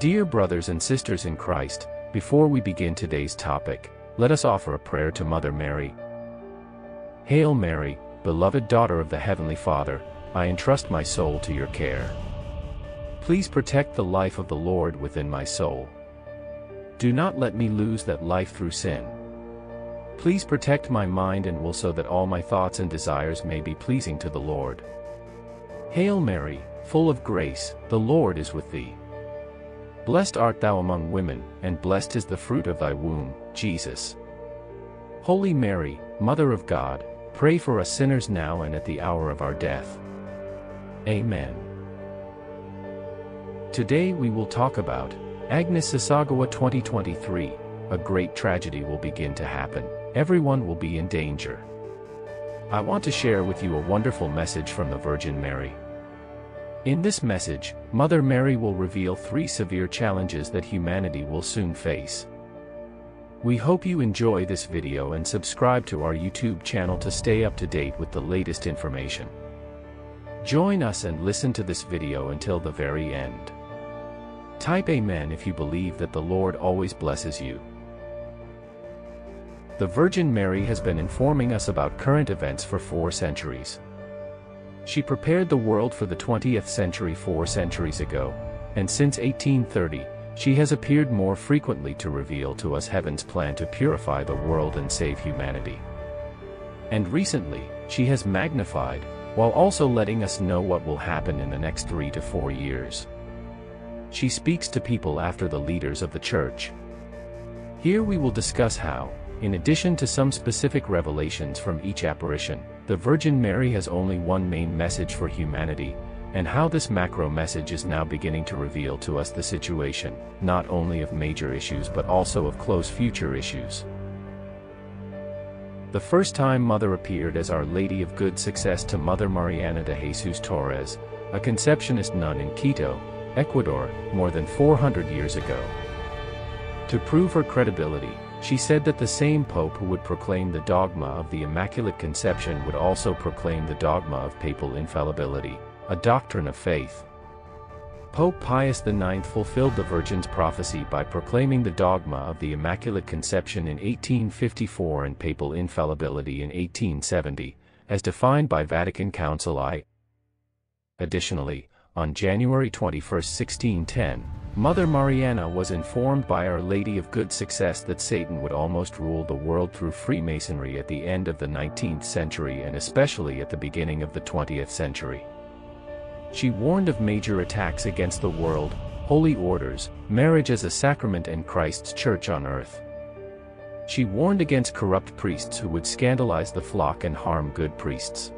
Dear brothers and sisters in Christ, before we begin today's topic, let us offer a prayer to Mother Mary. Hail Mary, beloved daughter of the Heavenly Father, I entrust my soul to your care. Please protect the life of the Lord within my soul. Do not let me lose that life through sin. Please protect my mind and will so that all my thoughts and desires may be pleasing to the Lord. Hail Mary, full of grace, the Lord is with thee. Blessed art thou among women, and blessed is the fruit of thy womb, Jesus. Holy Mary, Mother of God, pray for us sinners now and at the hour of our death. Amen. Today we will talk about Agnes Sasagawa 2023. A great tragedy will begin to happen. Everyone will be in danger. I want to share with you a wonderful message from the Virgin Mary. In this message, Mother Mary will reveal three severe challenges that humanity will soon face. We hope you enjoy this video and subscribe to our YouTube channel to stay up to date with the latest information. Join us and listen to this video until the very end. Type Amen if you believe that the Lord always blesses you. The Virgin Mary has been informing us about current events for four centuries. She prepared the world for the 20th century four centuries ago, and since 1830, she has appeared more frequently to reveal to us heaven's plan to purify the world and save humanity. And recently, she has magnified, while also letting us know what will happen in the next three to four years. She speaks to people after the leaders of the church. Here we will discuss how, in addition to some specific revelations from each apparition, the Virgin Mary has only one main message for humanity, and how this macro message is now beginning to reveal to us the situation, not only of major issues but also of close future issues. The first time Mother appeared as Our Lady of Good Success to Mother Mariana de Jesus Torres, a Conceptionist nun in Quito, Ecuador, more than 400 years ago. To prove her credibility, she said that the same pope who would proclaim the dogma of the Immaculate Conception would also proclaim the dogma of papal infallibility, a doctrine of faith. Pope Pius IX fulfilled the Virgin's prophecy by proclaiming the dogma of the Immaculate Conception in 1854 and papal infallibility in 1870, as defined by Vatican Council I. Additionally, on January 21, 1610, Mother Mariana was informed by Our Lady of Good Success that Satan would almost rule the world through Freemasonry at the end of the 19th century and especially at the beginning of the 20th century. She warned of major attacks against the world, holy orders, marriage as a sacrament and Christ's church on earth. She warned against corrupt priests who would scandalize the flock and harm good priests.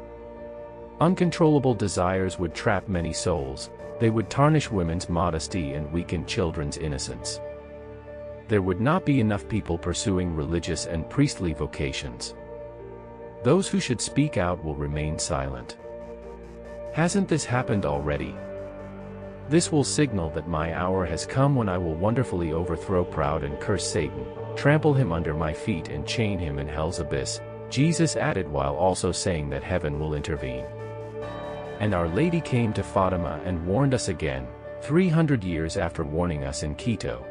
Uncontrollable desires would trap many souls, they would tarnish women's modesty and weaken children's innocence. There would not be enough people pursuing religious and priestly vocations. Those who should speak out will remain silent. Hasn't this happened already? This will signal that my hour has come when I will wonderfully overthrow proud and curse Satan, trample him under my feet and chain him in hell's abyss, Jesus added while also saying that heaven will intervene. And Our Lady came to Fatima and warned us again, 300 years after warning us in Quito.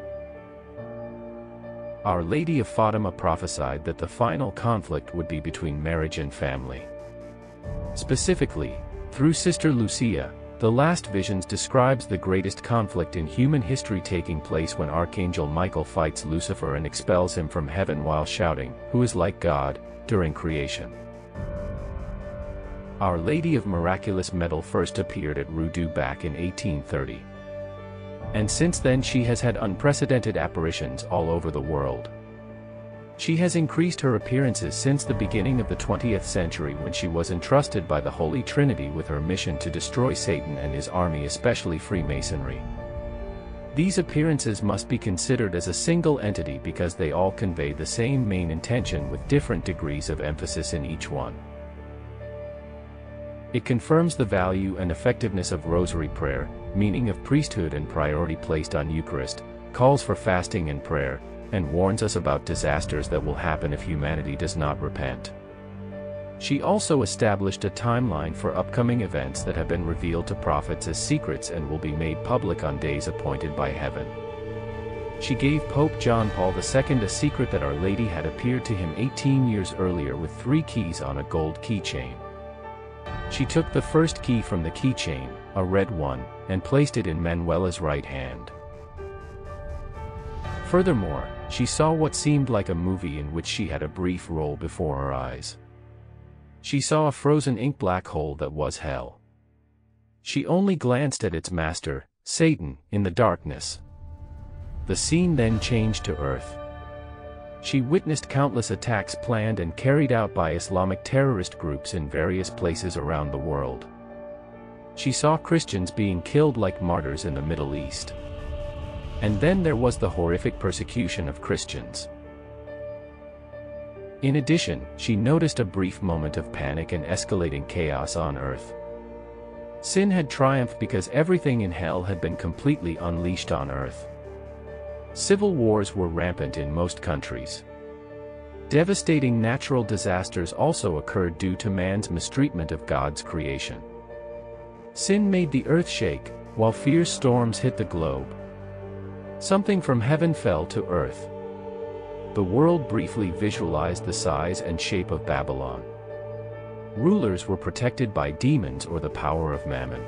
Our Lady of Fatima prophesied that the final conflict would be between marriage and family. Specifically, through Sister Lucia, the last visions describes the greatest conflict in human history taking place when Archangel Michael fights Lucifer and expels him from heaven while shouting, Who is like God, during creation. Our Lady of Miraculous Medal first appeared at Rue du Bac in 1830. And since then she has had unprecedented apparitions all over the world. She has increased her appearances since the beginning of the 20th century when she was entrusted by the Holy Trinity with her mission to destroy Satan and his army especially Freemasonry. These appearances must be considered as a single entity because they all convey the same main intention with different degrees of emphasis in each one. It confirms the value and effectiveness of rosary prayer, meaning of priesthood and priority placed on Eucharist, calls for fasting and prayer, and warns us about disasters that will happen if humanity does not repent. She also established a timeline for upcoming events that have been revealed to prophets as secrets and will be made public on days appointed by heaven. She gave Pope John Paul II a secret that Our Lady had appeared to him 18 years earlier with three keys on a gold keychain. She took the first key from the keychain, a red one, and placed it in Manuela's right hand. Furthermore, she saw what seemed like a movie in which she had a brief role before her eyes. She saw a frozen ink black hole that was hell. She only glanced at its master, Satan, in the darkness. The scene then changed to Earth. She witnessed countless attacks planned and carried out by Islamic terrorist groups in various places around the world. She saw Christians being killed like martyrs in the Middle East. And then there was the horrific persecution of Christians. In addition, she noticed a brief moment of panic and escalating chaos on Earth. Sin had triumphed because everything in hell had been completely unleashed on Earth. Civil wars were rampant in most countries. Devastating natural disasters also occurred due to man's mistreatment of God's creation. Sin made the earth shake, while fierce storms hit the globe. Something from heaven fell to earth, the world briefly visualized the size and shape of Babylon. Rulers were protected by demons or the power of mammon.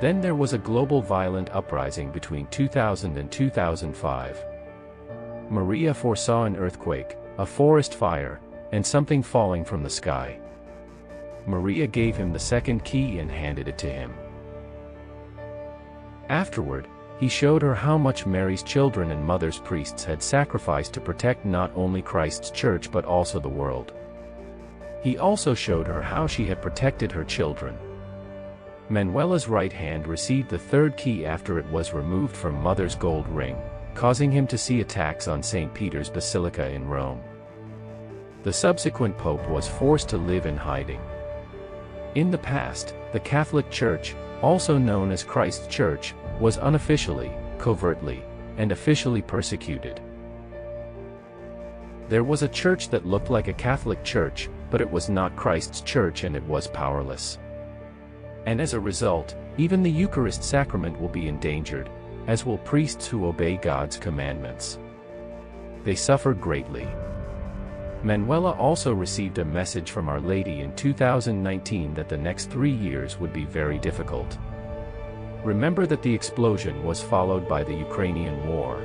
Then there was a global violent uprising between 2000 and 2005. Maria foresaw an earthquake, a forest fire, and something falling from the sky. Maria gave him the second key and handed it to him. Afterward, he showed her how much Mary's children and mother's priests had sacrificed to protect not only Christ's church but also the world. He also showed her how she had protected her children. Manuela's right hand received the third key after it was removed from Mother's gold ring, causing him to see attacks on St. Peter's Basilica in Rome. The subsequent pope was forced to live in hiding. In the past, the Catholic Church, also known as Christ's Church, was unofficially, covertly, and officially persecuted. There was a church that looked like a Catholic church, but it was not Christ's church and it was powerless. And as a result, even the Eucharist sacrament will be endangered, as will priests who obey God's commandments. They suffer greatly. Manuela also received a message from Our Lady in 2019 that the next three years would be very difficult. Remember that the explosion was followed by the Ukrainian war.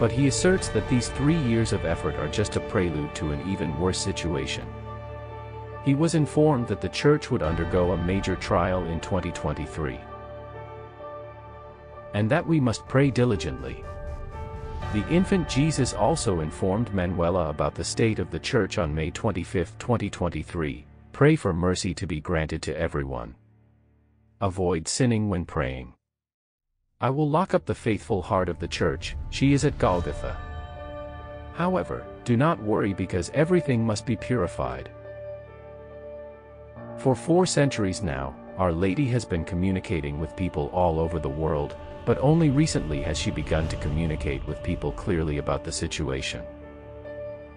But he asserts that these three years of effort are just a prelude to an even worse situation. He was informed that the church would undergo a major trial in 2023. And that we must pray diligently. The infant Jesus also informed Manuela about the state of the church on May 25, 2023. Pray for mercy to be granted to everyone. Avoid sinning when praying. I will lock up the faithful heart of the church, she is at Golgotha. However, do not worry because everything must be purified. For four centuries now, Our Lady has been communicating with people all over the world, but only recently has she begun to communicate with people clearly about the situation.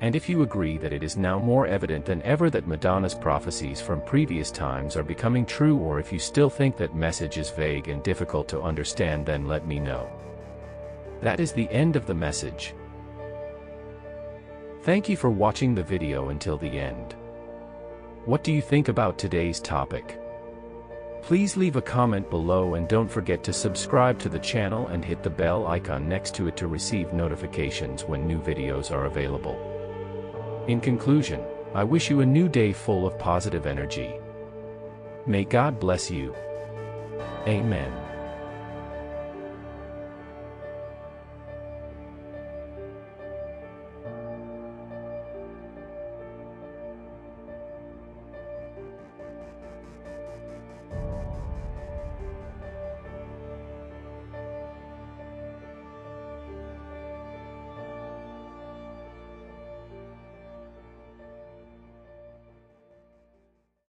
And if you agree that it is now more evident than ever that Madonna's prophecies from previous times are becoming true or if you still think that message is vague and difficult to understand then let me know. That is the end of the message. Thank you for watching the video until the end. What do you think about today's topic? Please leave a comment below and don't forget to subscribe to the channel and hit the bell icon next to it to receive notifications when new videos are available. In conclusion, I wish you a new day full of positive energy. May God bless you. Amen.